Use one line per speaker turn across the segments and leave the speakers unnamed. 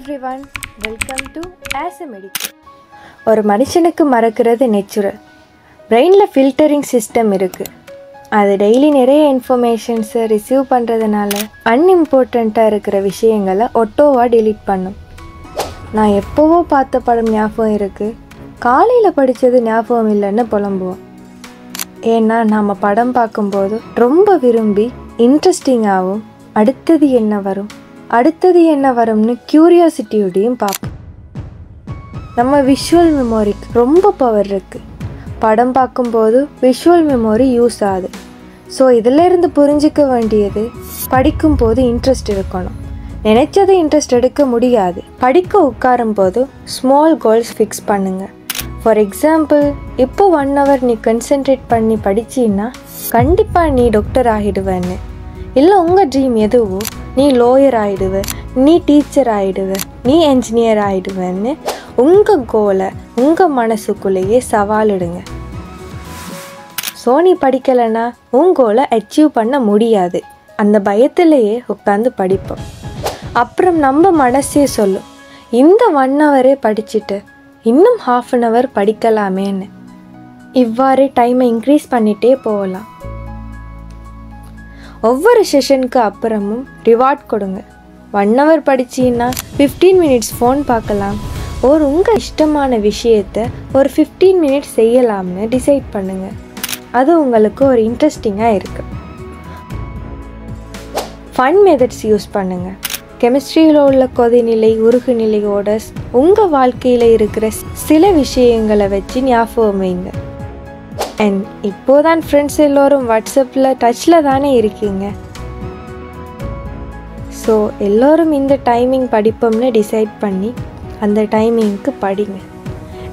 Everyone welcome to as a medical ஒரு மனுஷனுக்கு மறக்கிறது நேச்சுரல். பிரெயினில் ஃபில்டரிங் சிஸ்டம் இருக்குது அது டெய்லி நிறைய இன்ஃபர்மேஷன்ஸை ரிசீவ் பண்ணுறதுனால அன்இம்பார்ட்டண்ட்டாக இருக்கிற விஷயங்களை ஒட்டோவாக டெலீட் பண்ணும். நான் எப்போவோ பார்த்த படம் ஞாபகம் இருக்குது காலையில் படித்தது ஞாபகம் இல்லைன்னு புலம்புவோம். ஏன்னா நாம் படம் பார்க்கும்போது ரொம்ப விரும்பி இன்ட்ரெஸ்டிங்காகவும் அடுத்தது என்ன வரும்? அடுத்தது என்ன வரும்னு க்யூரியாசிட்டியோடையும் பார்ப்போம். நம்ம விஷுவல் மெமோரிக்கு ரொம்ப பவர் இருக்குது படம் பார்க்கும்போது விஷுவல் மெமோரி யூஸ் ஆகுது. ஸோ இதிலேருந்து புரிஞ்சிக்க வேண்டியது படிக்கும்போது இன்ட்ரெஸ்ட் இருக்கணும். நினைச்சதை இன்ட்ரெஸ்ட் எடுக்க முடியாது. படிக்க உட்காரும் போது ஸ்மால் கோல்ஸ் ஃபிக்ஸ் பண்ணுங்க. ஃபார் எக்ஸாம்பிள் இப்போ ஒன் ஹவர் நீ கன்சென்ட்ரேட் பண்ணி படிச்சின்னா கண்டிப்பாக நீ டாக்டர் ஆகிடுவேன்னு. இல்லை உங்கள் ட்ரீம் எதுவோ நீ லோயர் ஆகிடுவ நீ டீச்சர் ஆகிடுவ நீ என்ஜினியர் ஆகிடுவேன்னு உங்கள் கோலை உங்கள் மனசுக்குள்ளேயே சவாலிடுங்க சோனி படிக்கலைன்னா உன் கோலை அச்சீவ் பண்ண முடியாது. அந்த பயத்திலேயே உட்காந்து படிப்போம். அப்புறம் நம்ம மனசே சொல்லும் இந்த ஒன் ஹவரே படிச்சுட்டு இன்னும் ஹாஃப் அன் ஹவர் படிக்கலாமேன்னு. இவ்வாறு டைமை இன்க்ரீஸ் பண்ணிகிட்டே போகலாம். ஒவ்வொரு செஷனுக்கு அப்புறமும் ரிவார்ட் கொடுங்க. ஒன் ஹவர் படிச்சீங்கன்னா ஃபிஃப்டீன் மினிட்ஸ் ஃபோன் பார்க்கலாம். ஒரு உங்கள் இஷ்டமான விஷயத்தை ஒரு ஃபிஃப்டீன் மினிட்ஸ் செய்யலாம்னு டிசைட் பண்ணுங்கள் அது உங்களுக்கு ஒரு இன்ட்ரெஸ்டிங்காக இருக்கு. ஃபன் மெத்தட்ஸ் யூஸ் பண்ணுங்கள் கெமிஸ்ட்ரியில் உள்ள கொதிநிலை உருகுநிலையோட உங்கள் வாழ்க்கையில் இருக்கிற சில விஷயங்களை வச்சு ஞாபகம் வைங்க. அண்ட் இப்போதான் ஃப்ரெண்ட்ஸ் எல்லோரும் வாட்ஸ்அப்பில் டச்சில் தானே இருக்கீங்க. ஸோ எல்லோரும் இந்த டைமிங் படிப்போம்னு டிசைட் பண்ணி அந்த டைமிங்க்கு படிங்க.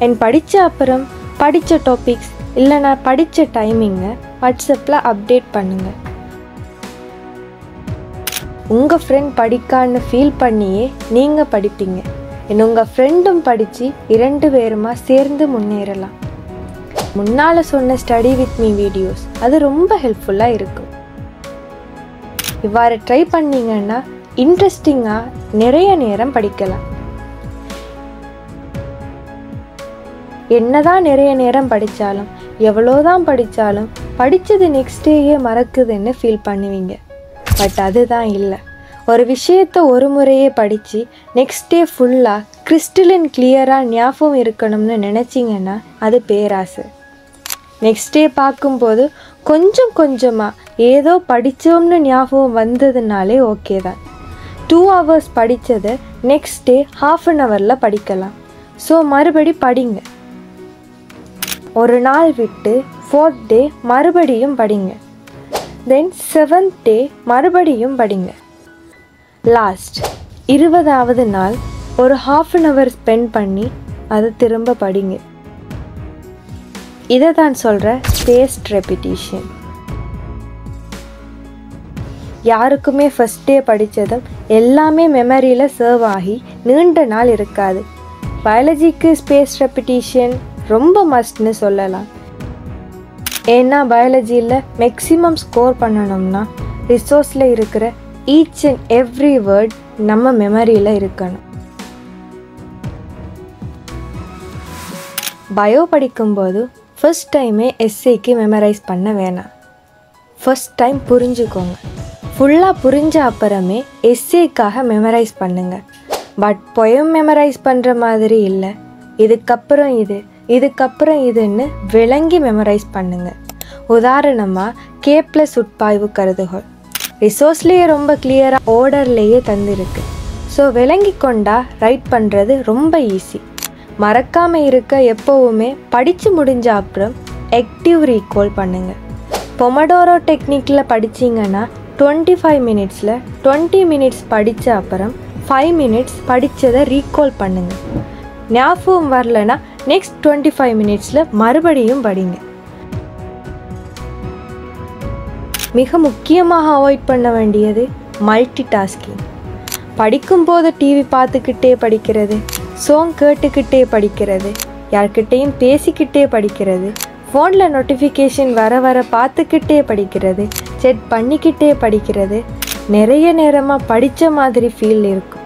அண்ட் படித்த அப்புறம் படித்த டாபிக்ஸ் இல்லை நான் படித்த டைமிங்கை வாட்ஸ்அப்பில் அப்டேட் பண்ணுங்கள் உங்கள் ஃப்ரெண்ட் படிக்கான்னு ஃபீல் பண்ணியே நீங்கள் படிப்பீங்க. என் உங்கள் ஃப்ரெண்டும் படித்து இரண்டு பேருமா சேர்ந்து முன்னேறலாம். முன்னால் சொன்ன ஸ்டடி வித் மீ வீடியோஸ் அது ரொம்ப ஹெல்ப்ஃபுல்லாக இருக்கும். இவ்வாறு ட்ரை பண்ணீங்கன்னா இன்ட்ரெஸ்டிங்காக நிறைய நேரம் படிக்கலாம். என்னதான் நிறைய நேரம் படித்தாலும் எவ்வளோதான் படித்தாலும் படித்தது நெக்ஸ்ட் டேயே மறக்குதுன்னு ஃபீல் பண்ணுவீங்க. பட் அதுதான் இல்லை. ஒரு விஷயத்தை ஒரு முறையே படித்து நெக்ஸ்ட் டே ஃபுல்லாக கிறிஸ்டலின் கிளியராக ஞாபகம் இருக்கணும்னு நினச்சிங்கன்னா அது பேராசை. நெக்ஸ்ட் டே பார்க்கும்போது கொஞ்சம் கொஞ்சமாக ஏதோ படித்தோம்னு ஞாபகம் வந்ததுனாலே ஓகே தான். டூ ஹவர்ஸ் படித்ததை நெக்ஸ்ட் டே ஹாஃப் அன் ஹவரில் படிக்கலாம். ஸோ மறுபடி படிங்க. ஒரு நாள் விட்டு ஃபோர்த் டே மறுபடியும் படிங்க. தென் செவன்த் டே மறுபடியும் படிங்க. லாஸ்ட் இருபதாவது நாள் ஒரு ஹாஃப் அன் ஹவர் ஸ்பெண்ட் பண்ணி அதை திரும்ப படிங்க. இதை தான் சொல்கிற ஸ்பேஸ்ட் ரெப்பிட்டிஷன் யாருக்குமே ஃபஸ்ட் டே படித்ததும் எல்லாமே மெமரியில் சர்வ் ஆகி நீண்ட நாள் இருக்காது. பயாலஜிக்கு ஸ்பேஸ் ரெப்பிட்டிஷன் ரொம்ப மஸ்ட்னு சொல்லலாம். ஏன்னா பயாலஜியில் மேக்ஸிமம் ஸ்கோர் பண்ணணும்னா ரிசோர்ஸில் இருக்கிற ஈச் அண்ட் எவ்ரி வேர்ட் நம்ம மெமரியில் இருக்கணும். பயோ படிக்கும்போது ஃபர்ஸ்ட் டைமே எஸ்ஏக்கு மெமரைஸ் பண்ண வேணாம். ஃபர்ஸ்ட் டைம் புரிஞ்சுக்கோங்க. ஃபுல்லாக புரிஞ்ச அப்புறமே எஸ்ஏக்காக மெமரைஸ் பண்ணுங்க. பட் பொயம் மெமரைஸ் பண்ணுற மாதிரி இல்லை. இதுக்கப்புறம் இது இதுக்கப்புறம் இதுன்னு விளங்கி மெமரைஸ் பண்ணுங்க. உதாரணமாக கே ப்ளஸ் உட்பாய்வு கருதுகோள். ரிசோர்ஸ்லேயே ரொம்ப கிளியராக ஓர்டர்லேயே தந்திருக்கு. ஸோ விளங்கி கொண்டா ரைட் பண்ணுறது ரொம்ப ஈஸி மறக்காமல் இருக்க எப்போவுமே படித்து முடிஞ்ச அப்புறம் ஆக்டிவ் ரீகால் பண்ணுங்கள் பொமடோரோ டெக்னிக்கில் படிச்சீங்கன்னா டுவெண்ட்டி ஃபைவ் மினிட்ஸில் டுவெண்ட்டி மினிட்ஸ் படித்த அப்புறம் ஃபைவ் மினிட்ஸ் படித்ததை ரீகால் பண்ணுங்கள் ஞாபகம் வரலனா நெக்ஸ்ட் டுவெண்ட்டி ஃபைவ் மினிட்ஸில் மறுபடியும் படிங்க. மிக முக்கியமாக அவாய்ட் பண்ண வேண்டியது மல்டி டாஸ்கிங் படிக்கும்போது டிவி பார்த்துக்கிட்டே படிக்கிறது. சாங் கேட்டுக்கிட்டே படிக்கிறது யார்கிட்டேயும் பேசிக்கிட்டே படிக்கிறது ஃபோனில் நோட்டிஃபிகேஷன் வர வர பார்த்துக்கிட்டே படிக்கிறது செட் பண்ணிக்கிட்டே படிக்கிறது நிறைய நேரமாக படித்த மாதிரி ஃபீல் இருக்கும்.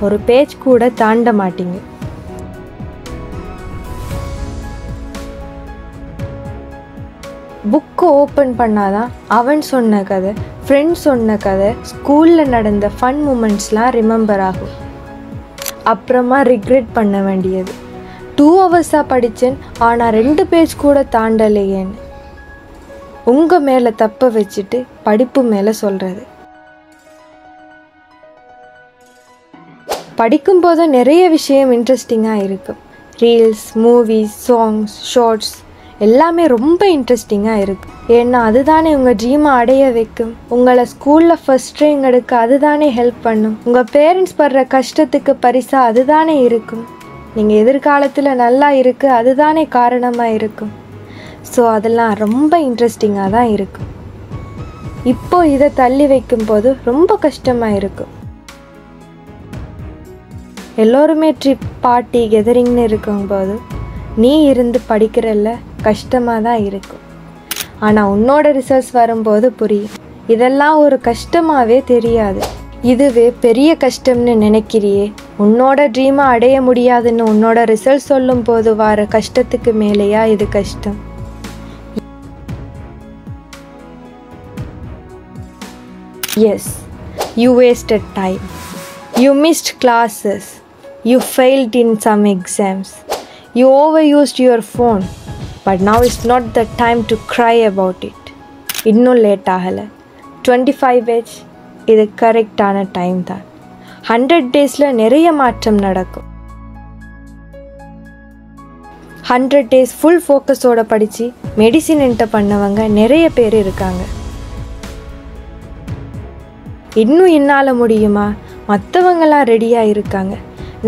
ஒரு பேஜ் கூட தாண்ட மாட்டீங்க. புக்கு ஓப்பன் பண்ணாதான் அவன் சொன்ன கதை ஃப்ரெண்ட்ஸ் சொன்ன கதை ஸ்கூலில் நடந்த ஃபன் மூமெண்ட்ஸ்லாம் ரிமெம்பர் ஆகும். அப்புறமா ரிக்ரெட் பண்ண வேண்டியது. டூ ஹவர்ஸாக படித்தேன் ஆனால் ரெண்டு பேஜ் கூட தாண்டலையேன்னு உங்கள் மேலே தப்ப வச்சுட்டு படிப்பு மேலே சொல்கிறது படிக்கும்போது நிறைய விஷயம் இன்ட்ரெஸ்டிங்காக இருக்கும். ரீல்ஸ் மூவிஸ் சாங்ஸ் ஷார்ட்ஸ் எல்லாமே ரொம்ப இன்ட்ரெஸ்டிங்காக இருக்குது ஏன்னா அதுதானே உங்கள் ட்ரீமை அடைய வைக்கும். உங்களை ஸ்கூலில் ஃபஸ்ட் ரேங்க் எடுக்க அதுதானே ஹெல்ப் பண்ணும். உங்கள் பேரண்ட்ஸ் படுற கஷ்டத்துக்கு பரிசாக அதுதானே இருக்கும். நீங்கள் எதிர்காலத்தில் நல்லா இருக்கு அதுதானே காரணமாக இருக்கும். ஸோ அதெல்லாம் ரொம்ப இன்ட்ரெஸ்டிங்காக தான் இருக்கும். இப்போ இதை தள்ளி வைக்கும்போது ரொம்ப கஷ்டமாக இருக்கும். எல்லோருமே ட்ரிப் பார்ட்டி கெதரிங்னு இருக்கும்போது நீ இருந்து படிக்கிறல்ல கஷ்டமாக தான் இருக்கும் ஆனால் உன்னோட ரிசல்ட்ஸ் வரும்போது புரியும். இதெல்லாம் ஒரு கஷ்டமாகவே தெரியாது. இதுவே பெரிய கஷ்டம்னு நினைக்கிறியே? உன்னோட ட்ரீமை அடைய முடியாதுன்னு உன்னோட ரிசல்ட் சொல்லும் போது வர கஷ்டத்துக்கு மேலேயா இது கஷ்டம்? Yes you wasted time you missed classes you failed in some exams you overused your phone but now is not the time to cry about it. இன்னும் லேட் ஆகலை. டுவெண்ட்டி ஃபைவ் ஏஜ் இது கரெக்டான டைம் தான். Hundred டேஸில் நிறைய மாற்றம் நடக்கும். Hundred days full ஃபோக்கஸோட படித்து மெடிசின் என்டர் பண்ணவங்க நிறைய பேர் இருக்காங்க. இன்னும் என்னால் முடியுமா? மற்றவங்களாம் ரெடியாக இருக்காங்க.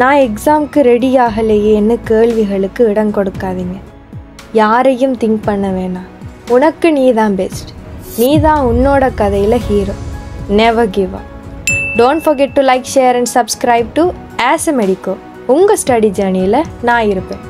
நான் எக்ஸாம்க்கு ரெடி ஆகலையேன்னு கேள்விகளுக்கு இடம் கொடுக்காதீங்க. யாரையும் திங்க் பண்ண வேணாம். உனக்கு நீ தான் பெஸ்ட் நீ தான் உன்னோட கதையில் hero never give up don't forget to like share and subscribe to as a medico உங்கள் ஸ்டடி ஜேர்னியில் நான் இருப்பேன்.